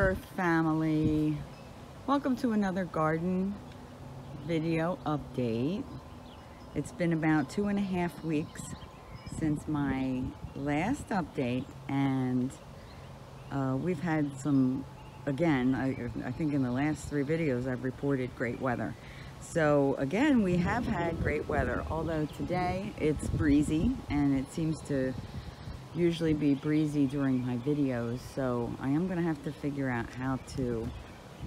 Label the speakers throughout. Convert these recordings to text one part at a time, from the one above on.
Speaker 1: Earth family. Welcome to another garden video update. It's been about two and a half weeks since my last update and uh, we've had some, again, I, I think in the last three videos I've reported great weather. So again, we have had great weather, although today it's breezy and it seems to usually be breezy during my videos. So I am gonna have to figure out how to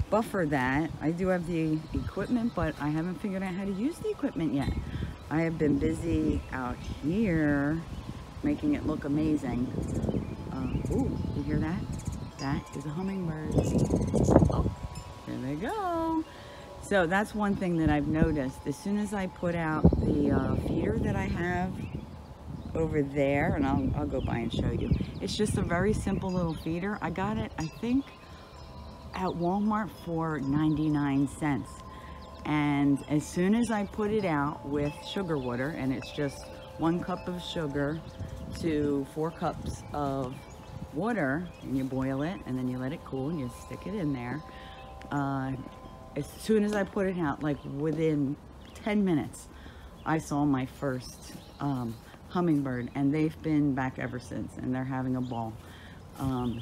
Speaker 1: buffer that. I do have the equipment, but I haven't figured out how to use the equipment yet. I have been busy out here making it look amazing. Uh, ooh, you hear that? That is a hummingbird. Oh, there they go. So that's one thing that I've noticed. As soon as I put out the uh, feeder that I have over there, and I'll, I'll go by and show you. It's just a very simple little feeder. I got it, I think, at Walmart for 99 cents. And as soon as I put it out with sugar water, and it's just one cup of sugar to four cups of water, and you boil it, and then you let it cool, and you stick it in there. Uh, as soon as I put it out, like within 10 minutes, I saw my first um, hummingbird and they've been back ever since and they're having a ball. Um,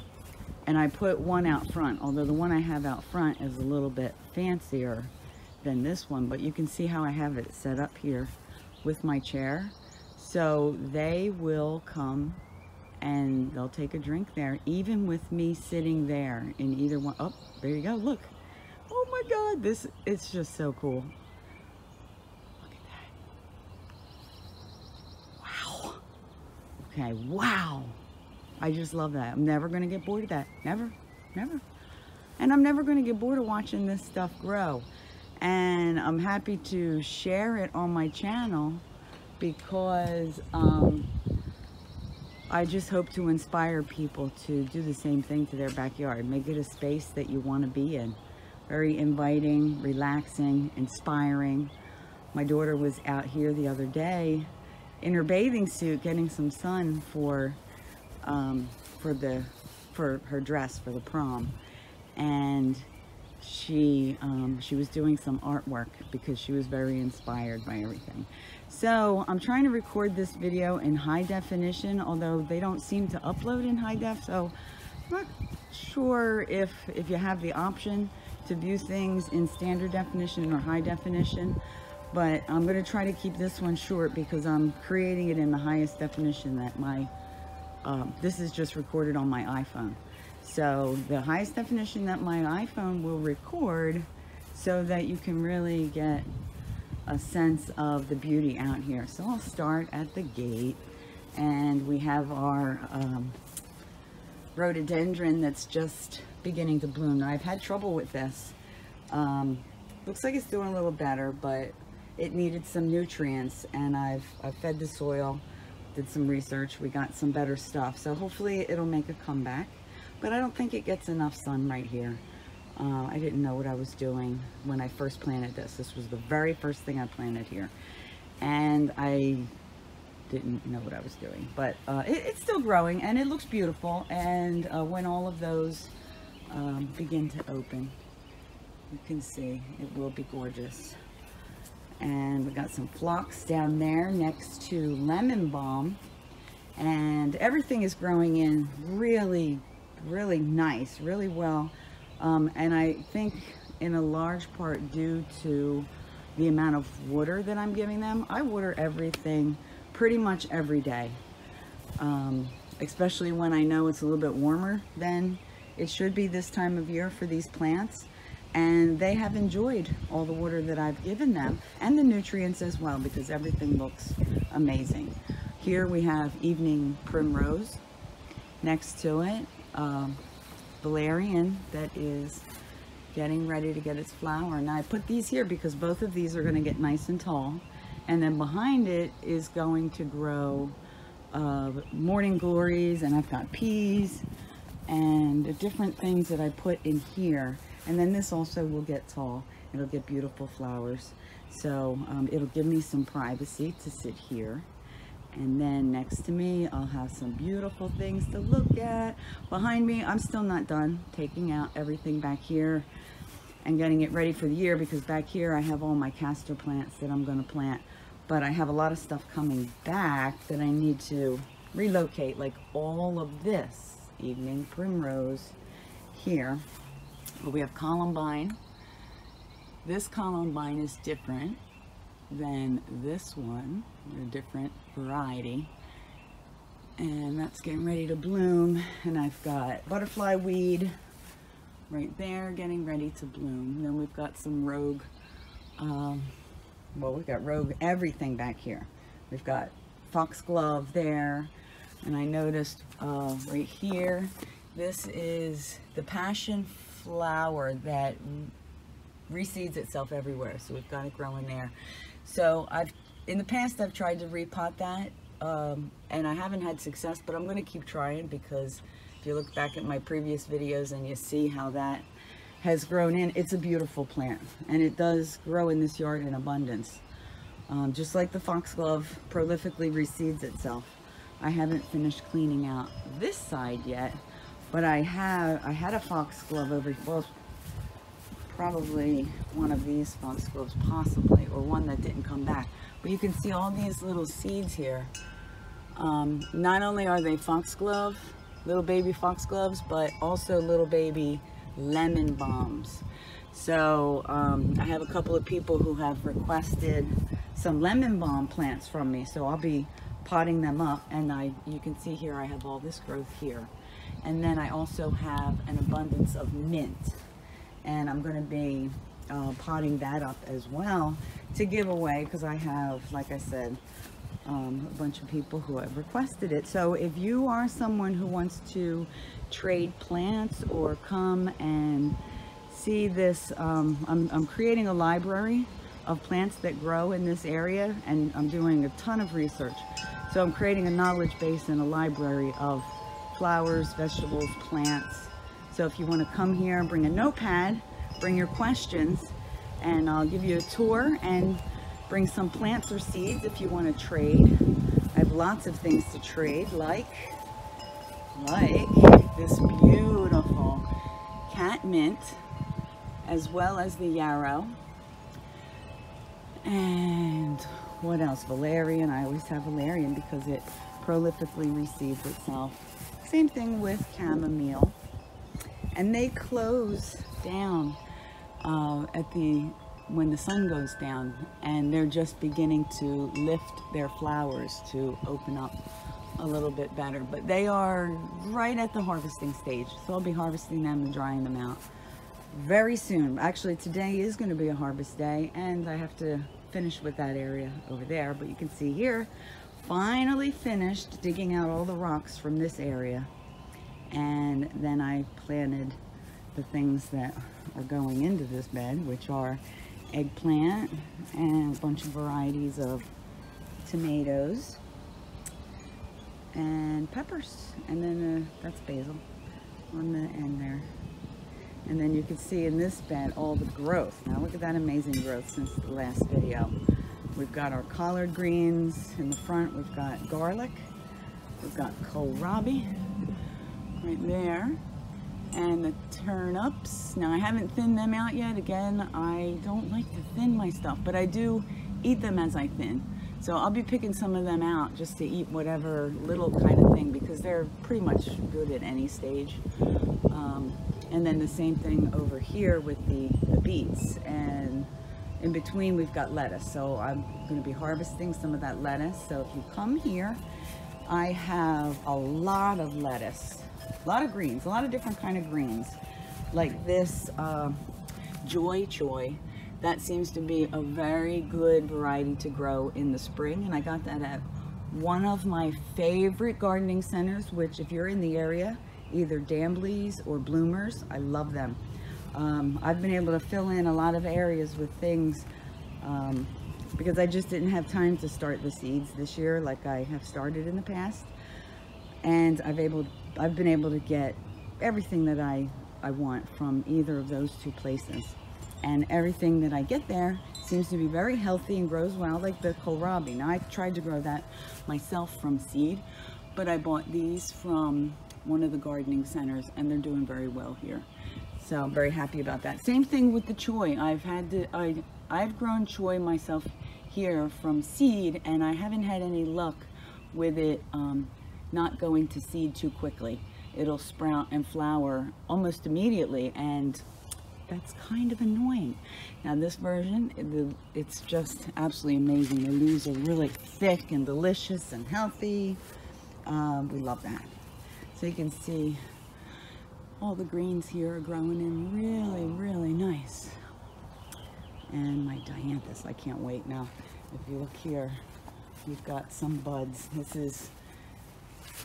Speaker 1: and I put one out front, although the one I have out front is a little bit fancier than this one, but you can see how I have it set up here with my chair. So they will come and they'll take a drink there, even with me sitting there in either one. Oh, there you go, look. Oh my God, this, it's just so cool. Look at that. Wow. Okay, wow. I just love that. I'm never gonna get bored of that. Never, never. And I'm never gonna get bored of watching this stuff grow. And I'm happy to share it on my channel because um, I just hope to inspire people to do the same thing to their backyard. Make it a space that you want to be in. Very inviting, relaxing, inspiring. My daughter was out here the other day in her bathing suit getting some sun for um, for the for her dress for the prom. And she um, she was doing some artwork because she was very inspired by everything. So I'm trying to record this video in high definition although they don't seem to upload in high def so I'm not sure if if you have the option to view things in standard definition or high definition but I'm going to try to keep this one short because I'm creating it in the highest definition that my um, this is just recorded on my iPhone so the highest definition that my iPhone will record so that you can really get a sense of the beauty out here. So I'll start at the gate and we have our um, rhododendron that's just beginning to bloom. Now I've had trouble with this. Um, looks like it's doing a little better, but it needed some nutrients and I've, I've fed the soil, did some research, we got some better stuff. So hopefully it'll make a comeback but I don't think it gets enough sun right here. Uh, I didn't know what I was doing when I first planted this. This was the very first thing I planted here. And I didn't know what I was doing. But uh, it, it's still growing and it looks beautiful. And uh, when all of those um, begin to open, you can see it will be gorgeous. And we got some phlox down there next to lemon balm. And everything is growing in really really nice, really well. Um, and I think in a large part due to the amount of water that I'm giving them. I water everything pretty much every day, um, especially when I know it's a little bit warmer than it should be this time of year for these plants. And they have enjoyed all the water that I've given them and the nutrients as well because everything looks amazing. Here we have evening primrose next to it um, valerian that is getting ready to get its flower. Now I put these here because both of these are going to get nice and tall. And then behind it is going to grow uh, morning glories and I've got peas and different things that I put in here. And then this also will get tall. It'll get beautiful flowers. So um, it'll give me some privacy to sit here. And then next to me, I'll have some beautiful things to look at. Behind me, I'm still not done taking out everything back here and getting it ready for the year because back here I have all my castor plants that I'm gonna plant. But I have a lot of stuff coming back that I need to relocate, like all of this evening primrose here. We have columbine. This columbine is different than this one, They're a different variety. And that's getting ready to bloom. And I've got butterfly weed right there getting ready to bloom. And then we've got some rogue, um, well, we've got rogue everything back here. We've got foxglove there. And I noticed uh, right here, this is the passion flower that reseeds itself everywhere. So we've got it growing there. So I've, in the past, I've tried to repot that um, and I haven't had success, but I'm going to keep trying because if you look back at my previous videos and you see how that has grown in, it's a beautiful plant and it does grow in this yard in abundance. Um, just like the foxglove prolifically reseeds itself. I haven't finished cleaning out this side yet, but I have, I had a foxglove over, here. well, probably one of these foxgloves possibly, or one that didn't come back. But you can see all these little seeds here. Um, not only are they foxglove, little baby foxgloves, but also little baby lemon balms. So um, I have a couple of people who have requested some lemon balm plants from me. So I'll be potting them up and I you can see here I have all this growth here. And then I also have an abundance of mint and I'm going to be uh, potting that up as well to give away because I have, like I said, um, a bunch of people who have requested it. So if you are someone who wants to trade plants or come and see this, um, I'm, I'm creating a library of plants that grow in this area and I'm doing a ton of research. So I'm creating a knowledge base and a library of flowers, vegetables, plants, so if you want to come here bring a notepad, bring your questions, and I'll give you a tour and bring some plants or seeds if you want to trade. I have lots of things to trade, like, like this beautiful cat mint, as well as the yarrow. And what else? Valerian. I always have valerian because it prolifically reseeds itself. Same thing with chamomile. And they close down uh, at the when the sun goes down and they're just beginning to lift their flowers to open up a little bit better. But they are right at the harvesting stage so I'll be harvesting them and drying them out very soon. Actually today is going to be a harvest day and I have to finish with that area over there but you can see here finally finished digging out all the rocks from this area. And then I planted the things that are going into this bed which are eggplant and a bunch of varieties of tomatoes and peppers. And then uh, that's basil on the end there. And then you can see in this bed all the growth. Now look at that amazing growth since the last video we've got our collard greens in the front we've got garlic we've got kohlrabi right there. And the turnips. Now I haven't thinned them out yet. Again, I don't like to thin my stuff, but I do eat them as I thin. So I'll be picking some of them out just to eat whatever little kind of thing because they're pretty much good at any stage. Um, and then the same thing over here with the, the beets. And in between we've got lettuce. So I'm going to be harvesting some of that lettuce. So if you come here, I have a lot of lettuce a lot of greens, a lot of different kind of greens. Like this uh, Joi Choy, that seems to be a very good variety to grow in the spring. And I got that at one of my favorite gardening centers, which if you're in the area, either Dambly's or Bloomers, I love them. Um, I've been able to fill in a lot of areas with things um, because I just didn't have time to start the seeds this year like I have started in the past. And I've able I've been able to get everything that I, I want from either of those two places. and everything that I get there seems to be very healthy and grows well like the kohlrabi. Now I tried to grow that myself from seed, but I bought these from one of the gardening centers and they're doing very well here. So I'm very happy about that. Same thing with the choy. I've had to, I, I've grown choy myself here from seed and I haven't had any luck with it um, not going to seed too quickly. It'll sprout and flower almost immediately and that's kind of annoying. Now this version, it's just absolutely amazing. The leaves are really thick and delicious and healthy. Um, we love that. So you can see all the greens here are growing in really, really nice. And my dianthus, I can't wait now. If you look here, we've got some buds. This is,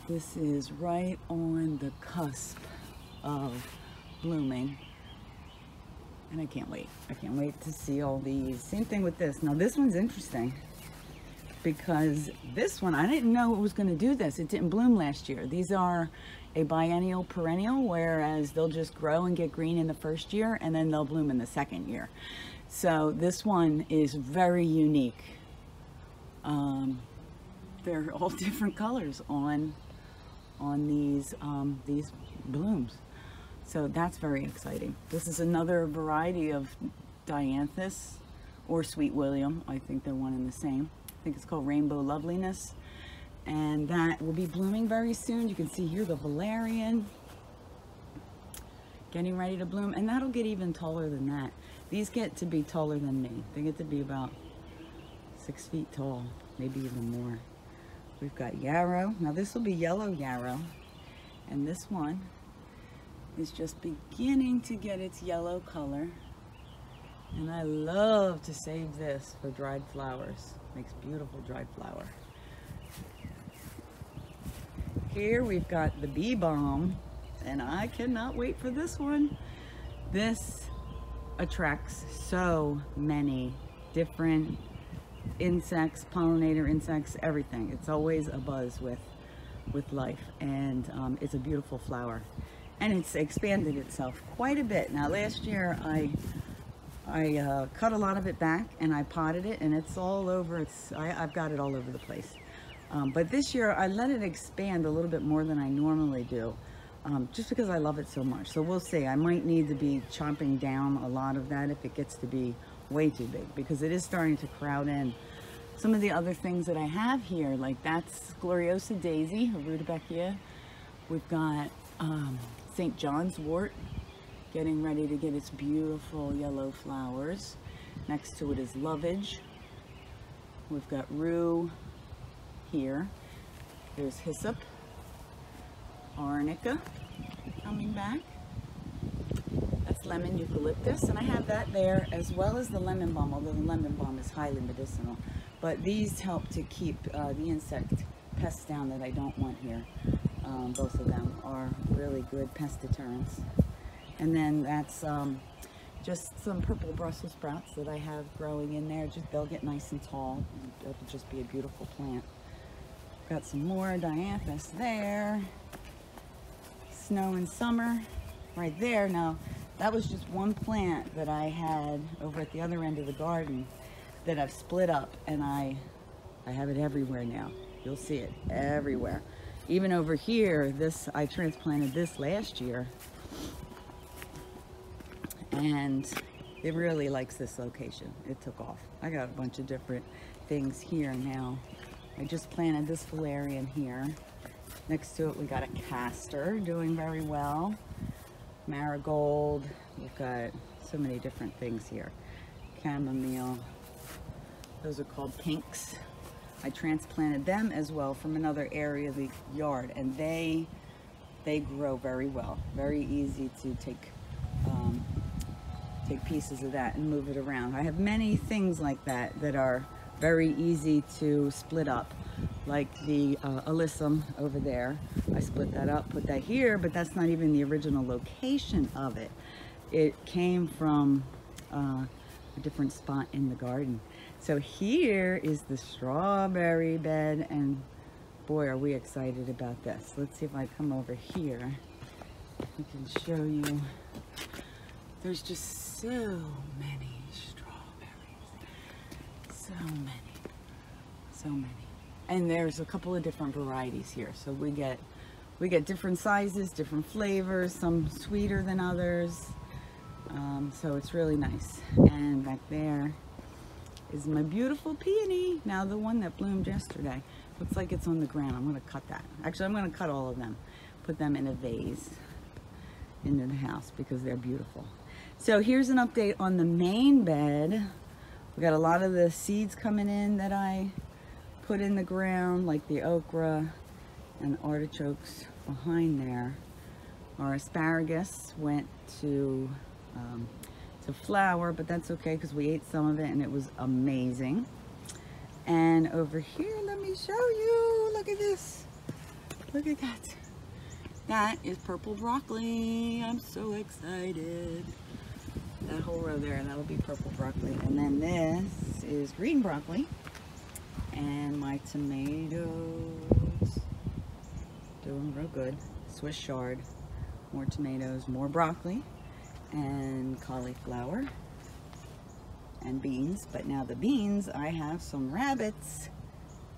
Speaker 1: this is right on the cusp of blooming and I can't wait. I can't wait to see all these. Same thing with this. Now this one's interesting because this one, I didn't know it was going to do this. It didn't bloom last year. These are a biennial perennial, whereas they'll just grow and get green in the first year and then they'll bloom in the second year. So this one is very unique. Um, they're all different colors on on these um, these blooms. So that's very exciting. This is another variety of Dianthus or Sweet William. I think they're one and the same. I think it's called Rainbow Loveliness. And that will be blooming very soon. You can see here the Valerian getting ready to bloom. And that'll get even taller than that. These get to be taller than me. They get to be about six feet tall, maybe even more. We've got yarrow. Now this will be yellow yarrow. And this one is just beginning to get its yellow color. And I love to save this for dried flowers. Makes beautiful dried flower. Here we've got the bee balm, and I cannot wait for this one. This attracts so many different insects, pollinator insects, everything. It's always a buzz with, with life, and um, it's a beautiful flower and it's expanded itself quite a bit. Now last year I I uh, cut a lot of it back and I potted it and it's all over, it's, I, have got it all over the place. Um, but this year I let it expand a little bit more than I normally do. Um, just because I love it so much. So we'll see. I might need to be chopping down a lot of that if it gets to be way too big because it is starting to crowd in some of the other things that I have here. Like that's Gloriosa Daisy, a Rudbeckia. We've got um, St. John's wort getting ready to get its beautiful yellow flowers. Next to it is lovage. We've got rue here. There's hyssop, arnica coming back. That's lemon eucalyptus, and I have that there as well as the lemon balm, although the lemon balm is highly medicinal. But these help to keep uh, the insect pests down that I don't want here. Um, both of them are really good pest deterrents. And then that's um, just some purple Brussels sprouts that I have growing in there. Just They'll get nice and tall. It'll just be a beautiful plant. Got some more dianthus there. Snow in summer right there. Now, that was just one plant that I had over at the other end of the garden that I've split up and I, I have it everywhere now. You'll see it everywhere. Even over here, this I transplanted this last year. And it really likes this location. It took off. I got a bunch of different things here now. I just planted this valerian here. Next to it, we got a castor doing very well. Marigold. We've got so many different things here. Chamomile. Those are called pinks. I transplanted them as well from another area of the yard and they they grow very well very easy to take take pieces of that and move it around. I have many things like that that are very easy to split up like the uh, alyssum over there. I split that up put that here but that's not even the original location of it. It came from uh, a different spot in the garden. So here is the strawberry bed and boy are we excited about this. Let's see if I come over here. I can show you there's just so many strawberries. So many. So many. And there's a couple of different varieties here. So we get we get different sizes, different flavors, some sweeter than others. Um, so it's really nice. And back there is my beautiful peony. Now the one that bloomed yesterday. Looks like it's on the ground. I'm gonna cut that. Actually, I'm gonna cut all of them. Put them in a vase into the house because they're beautiful. So here's an update on the main bed. We got a lot of the seeds coming in that I put in the ground, like the okra and artichokes behind there. Our asparagus went to um, to flower, but that's okay because we ate some of it and it was amazing. And over here, let me show you. Look at this. Look at that. That is purple broccoli. I'm so excited. That whole row there, that'll be purple broccoli. And then this is green broccoli. And my tomatoes. Doing real good. Swiss chard. More tomatoes, more broccoli. And cauliflower. And beans. But now the beans, I have some rabbits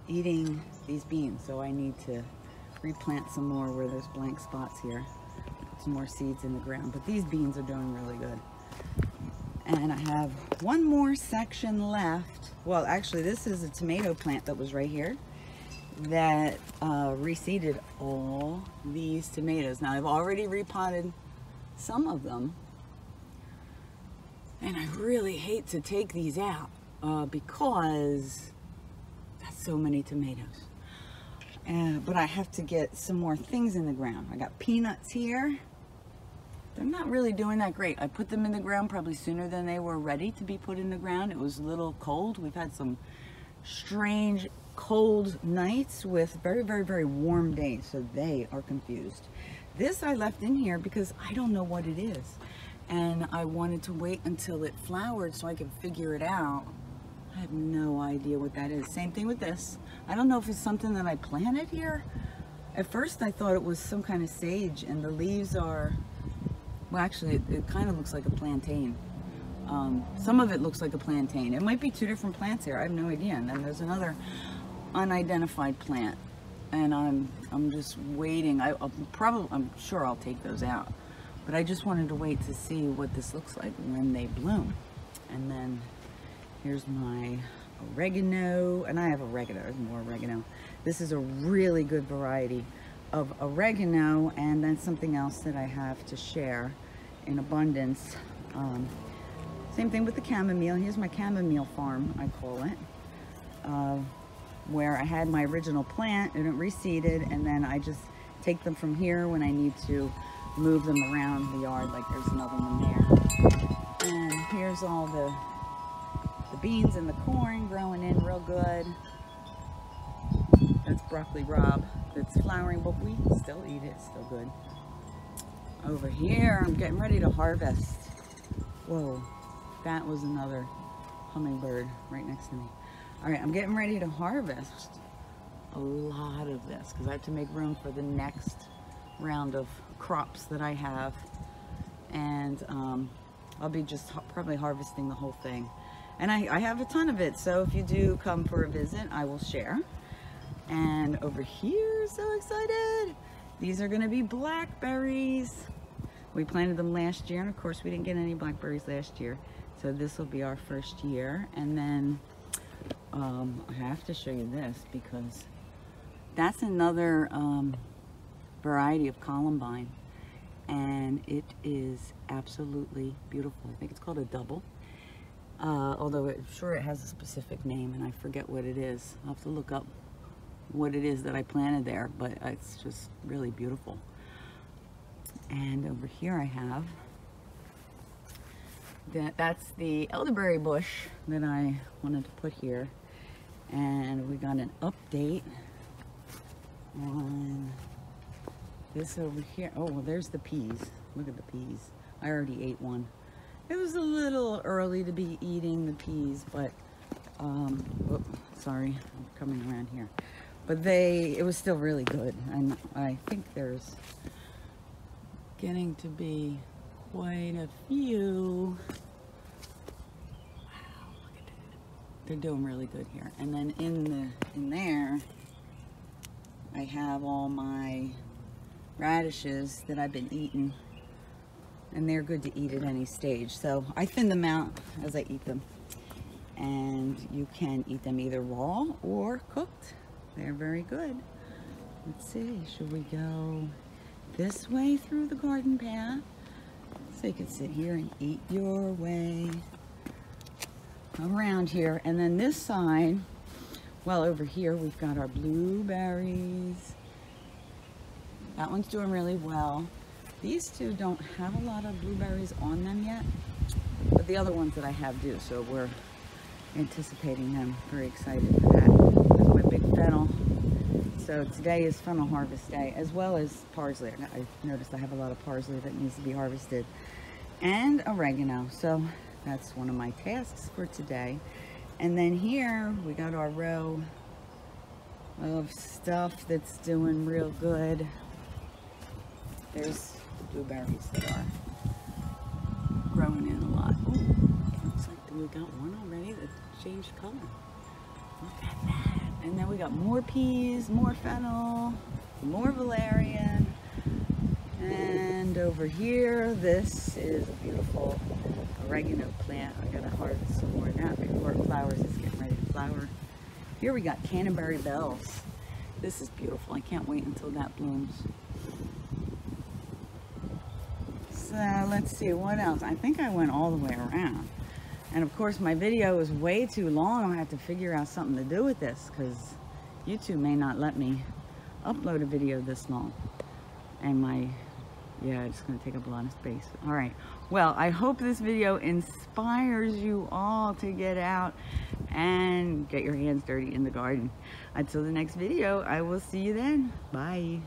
Speaker 1: eating these beans. So I need to replant some more where there's blank spots here. Some more seeds in the ground. But these beans are doing really good. And I have one more section left. Well, actually, this is a tomato plant that was right here that uh, reseeded all these tomatoes. Now, I've already repotted some of them. And I really hate to take these out uh, because that's so many tomatoes. Uh, but I have to get some more things in the ground. I got peanuts here. They're not really doing that great. I put them in the ground probably sooner than they were ready to be put in the ground. It was a little cold. We've had some strange cold nights with very, very, very warm days. So they are confused. This I left in here because I don't know what it is. And I wanted to wait until it flowered so I could figure it out. I have no idea what that is. Same thing with this. I don't know if it's something that I planted here. At first I thought it was some kind of sage and the leaves are, well actually it, it kind of looks like a plantain. Um, some of it looks like a plantain. It might be two different plants here. I have no idea. And then there's another unidentified plant. And I'm I'm just waiting. I, will probably I'm sure I'll take those out. But I just wanted to wait to see what this looks like when they bloom. And then here's my oregano, and I have oregano, there's more oregano. This is a really good variety of oregano, and then something else that I have to share in abundance. Um, same thing with the chamomile. Here's my chamomile farm, I call it, uh, where I had my original plant and it reseeded, and then I just take them from here when I need to move them around the yard, like there's another one there. And here's all the beans and the corn growing in real good. That's broccoli rabe that's flowering, but we still eat it, still good. Over here, I'm getting ready to harvest. Whoa, that was another hummingbird right next to me. All right, I'm getting ready to harvest a lot of this because I have to make room for the next round of crops that I have. And um, I'll be just probably harvesting the whole thing. And I, I have a ton of it, so if you do come for a visit, I will share. And over here, so excited. These are gonna be blackberries. We planted them last year, and of course we didn't get any blackberries last year. So this will be our first year. And then um, I have to show you this because that's another um, variety of columbine. And it is absolutely beautiful. I think it's called a double. Uh, although I'm sure it has a specific name and I forget what it is. I'll have to look up what it is that I planted there, but it's just really beautiful. And over here I have, that, that's the elderberry bush that I wanted to put here. And we got an update on this over here. Oh, well, there's the peas. Look at the peas. I already ate one. It was a little early to be eating the peas, but, um, oh, sorry, I'm coming around here. But they, it was still really good. And I think there's getting to be quite a few. Wow, look at that. They're doing really good here. And then in the in there, I have all my radishes that I've been eating. And they're good to eat at any stage. So I thin them out as I eat them. And you can eat them either raw or cooked. They're very good. Let's see, should we go this way through the garden path? So you can sit here and eat your way around here. And then this side, well, over here we've got our blueberries. That one's doing really well. These two don't have a lot of blueberries on them yet, but the other ones that I have do, so we're anticipating them. Very excited for that. Big fennel. So today is fennel harvest day, as well as parsley. I noticed I have a lot of parsley that needs to be harvested. And oregano. So that's one of my tasks for today. And then here we got our row of stuff that's doing real good. There's blueberries that are growing in a lot. Ooh, looks like we got one already that changed color. Look at that. And then we got more peas, more fennel, more valerian. And over here, this is a beautiful oregano plant. I gotta harvest some more of that before it flowers. It's getting ready to flower. Here we got Canterbury bells. This is beautiful. I can't wait until that blooms. So let's see, what else? I think I went all the way around. And of course my video is way too long. Gonna have to figure out something to do with this because YouTube may not let me upload a video this long. And my, yeah, it's gonna take up a lot of space. All right, well, I hope this video inspires you all to get out and get your hands dirty in the garden. Until the next video, I will see you then. Bye.